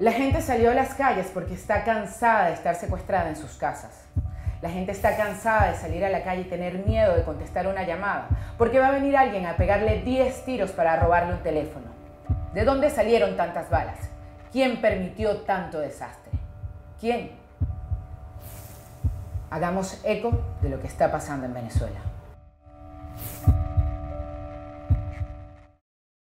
La gente salió a las calles porque está cansada de estar secuestrada en sus casas. La gente está cansada de salir a la calle y tener miedo de contestar una llamada, porque va a venir alguien a pegarle 10 tiros para robarle un teléfono. ¿De dónde salieron tantas balas? ¿Quién permitió tanto desastre? ¿Quién? Hagamos eco de lo que está pasando en Venezuela.